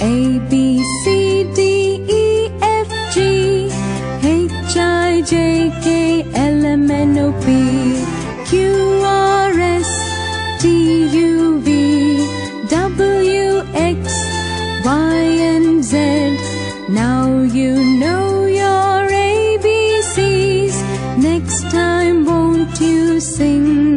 A B C D E F G H I J K L M N O P Q R S T U V W X Y and Z. Now you know your ABCs Next time won't you sing